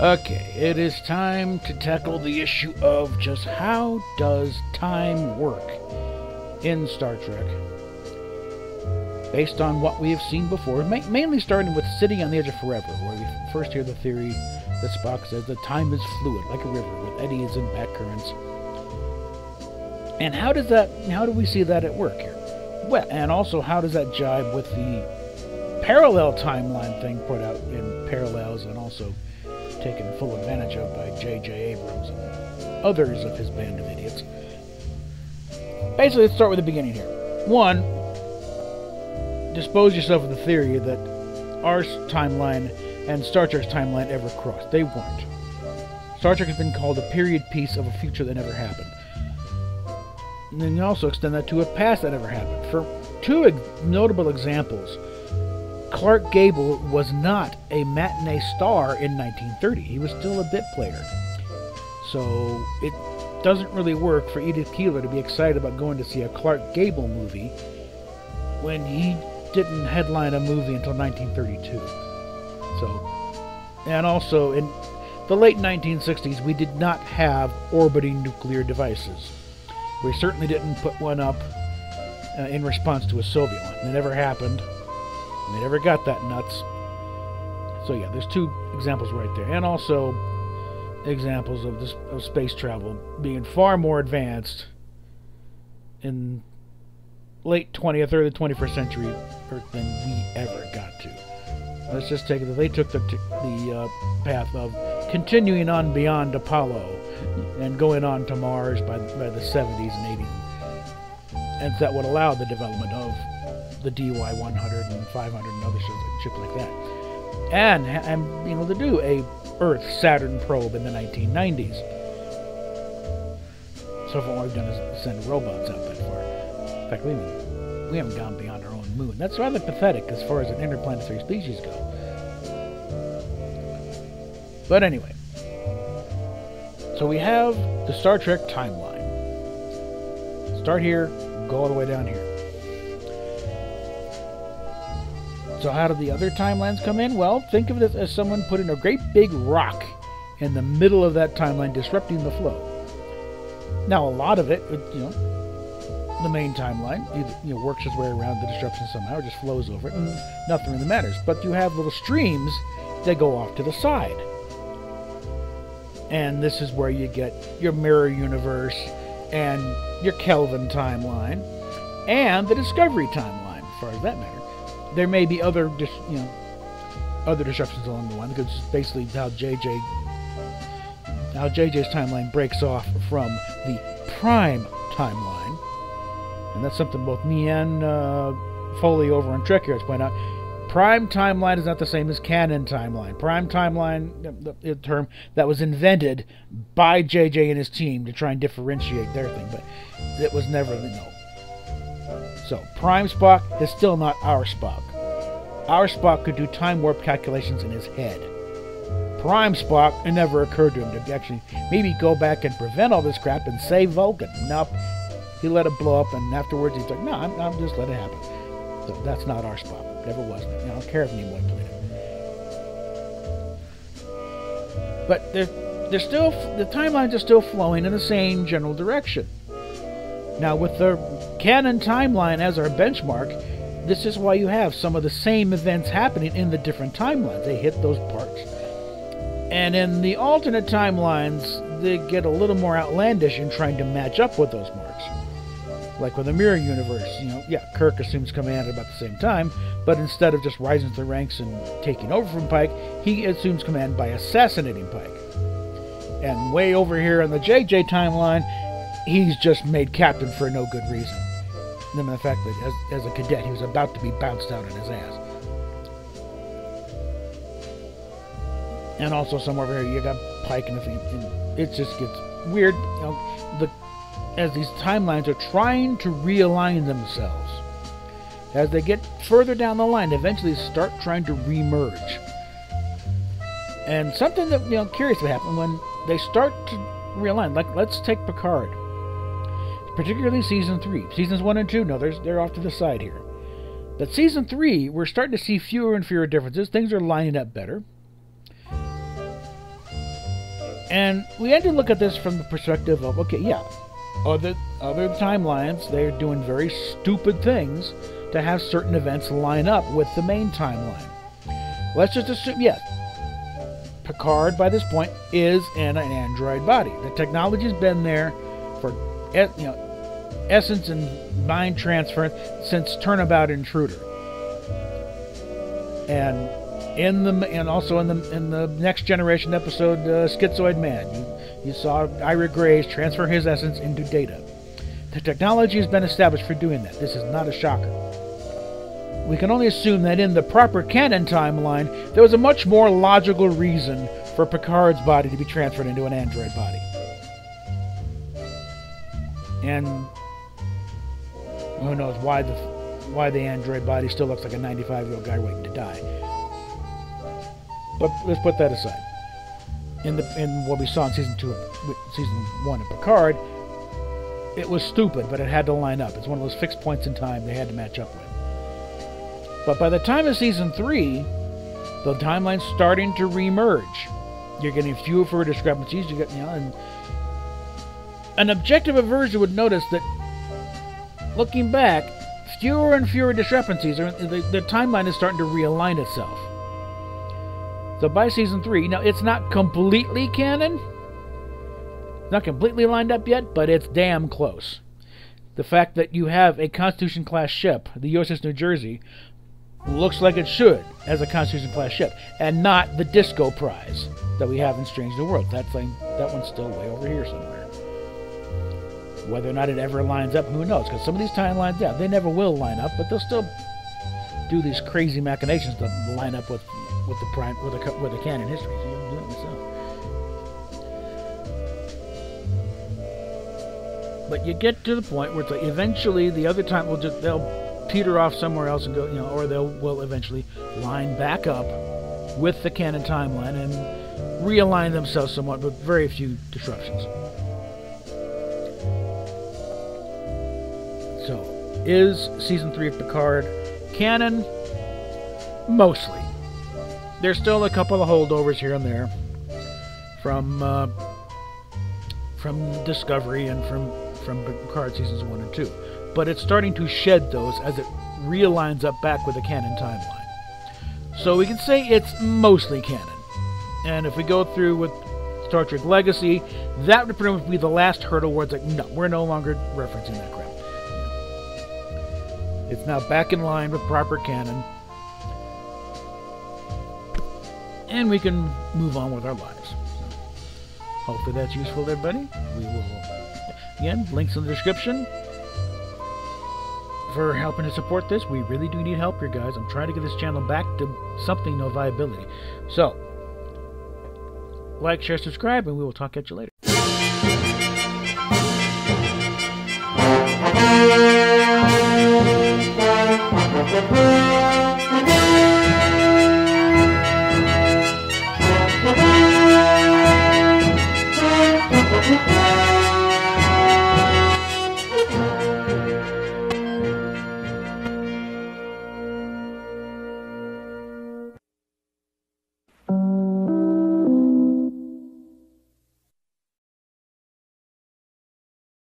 Okay, it is time to tackle the issue of just how does time work in Star Trek. Based on what we have seen before, ma- mainly starting with City on the Edge of Forever, where we first hear the theory that Spock says that time is fluid, like a river, with eddies and back currents. And how does that? How do we see that at work here? Well, and also how does that jibe with the parallel timeline thing put out in Parallels and also taken full advantage of by J.J. Abrams and others of his band of idiots. Basically, let's start with the beginning here. One, dispose yourself of the theory that our timeline and Star Trek's timeline ever crossed. They weren't. Star Trek has been called a period piece of a future that never happened. And then you also extend that to a past that never happened. For two notable examples, Clark Gable was not a matinee star in 1930. He was still a bit player. So it doesn't really work for Edith Keeler to be excited about going to see a Clark Gable movie when he didn't headline a movie until 1932. So, and also in the late 1960s, we did not have orbiting nuclear devices. We certainly didn't put one up uh, in response to a Soviet one. It never happened. They never got that nuts. So yeah, there's two examples right there, and also examples of this of space travel being far more advanced in late 20th, or the 21st century than we ever got to. Let's just take it that they took the the uh, path of continuing on beyond Apollo and going on to Mars by by the 70s and 80s, and that would allow the development of the DY 100 and 500 and other ships, like that. And, being able to do a Earth Saturn probe in the 1990s. So far, all we've done is send robots out that far. In fact, we haven't, we haven't gone beyond our own moon. That's rather pathetic as far as an interplanetary species go. But anyway, so we have the Star Trek timeline. Start here, go all the way down here. So how do the other timelines come in? Well, think of this as someone putting a great big rock in the middle of that timeline, disrupting the flow. Now, a lot of it, you know, the main timeline, you know, works its way around the disruption somehow, or just flows over it, and nothing really matters. But you have little streams that go off to the side, and this is where you get your mirror universe and your Kelvin timeline and the Discovery timeline, as far as that matters there may be other, you know, other disruptions along the line because basically how JJ, how JJ's timeline breaks off from the Prime timeline, and that's something both me and uh, Foley over on Trek here has pointed out. Prime timeline is not the same as canon timeline. Prime timeline, the, the term that was invented by JJ and his team to try and differentiate their thing, but it was never, you know, so, Prime Spock is still not our Spock. Our Spock could do time warp calculations in his head. Prime Spock, it never occurred to him to actually maybe go back and prevent all this crap and save Vulcan. Nope. He let it blow up, and afterwards he's like, no, I'm, I'm just let it happen. So that's not our Spock. Never was. I don't care if Nimoy played it. But they're still, the timelines are still flowing in the same general direction. Now, with the canon timeline as our benchmark, this is why you have some of the same events happening in the different timelines. They hit those parts. And in the alternate timelines, they get a little more outlandish in trying to match up with those marks. Like with the Mirror Universe, you know, yeah, Kirk assumes command at about the same time, but instead of just rising to the ranks and taking over from Pike, he assumes command by assassinating Pike. And way over here on the JJ timeline, he's just made captain for no good reason. Than the fact that as, as a cadet he was about to be bounced out on his ass. And also somewhere over here you got Pike and, and it just gets weird. You know, the as these timelines are trying to realign themselves. As they get further down the line, eventually start trying to remerge. And something that you know curious will happen when they start to realign. Like let's take Picard particularly season three. Seasons one and two, no, they're, they're off to the side here. But season three, we're starting to see fewer and fewer differences. Things are lining up better. And we had to look at this from the perspective of okay, yeah, other other timelines they're doing very stupid things to have certain events line up with the main timeline. Let's just assume yes, Picard by this point is in an android body. The technology's been there for eh, you know essence and mind transfer since Turnabout Intruder. And in the and also in the in the next generation episode, uh, Schizoid Man, you, you saw Ira Graves transfer his essence into Data. The technology has been established for doing that. This is not a shocker. We can only assume that in the proper canon timeline, there was a much more logical reason for Picard's body to be transferred into an android body. And who knows why the why the android body still looks like a 95 year old guy waiting to die. But let's put that aside. In the in what we saw in season two, season one of Picard, it was stupid, but it had to line up. It's one of those fixed points in time they had to match up with. But by the time of season three, the timeline's starting to remerge. You're getting fewer fewer discrepancies. You get you know, and an objective observer would notice that looking back, fewer and fewer discrepancies. Are, the, the timeline is starting to realign itself. So by season three, now it's not completely canon. Not completely lined up yet, but it's damn close. The fact that you have a Constitution class ship, the USS New Jersey, looks like it should as a Constitution class ship, and not the Disco Prize that we have in Strange New World. That thing, that one's still way over here somewhere. Whether or not it ever lines up, who knows? Because some of these timelines, yeah, they never will line up, but they'll still do these crazy machinations to line up with with the prime with the with the canon history. So you do it. But you get to the point where it's like eventually the other time will just they'll peter off somewhere else and go, you know, or they'll will eventually line back up with the canon timeline and realign themselves somewhat, but very few disruptions. So, is season three of Picard canon? Mostly. There's still a couple of holdovers here and there from uh, from Discovery and from from Picard seasons one and two, but it's starting to shed those as it realigns up back with the canon timeline. So we can say it's mostly canon. And if we go through with Star Trek Legacy, that would pretty much be the last hurdle where it's like, no, we're no longer referencing that crap. It's now back in line with proper canon and we can move on with our lives. So, hopefully that's useful everybody. We will, again, links in the description for helping to support this. We really do need help here, guys. I'm trying to get this channel back to something of viability. So, like, share, subscribe, and we will talk at you later.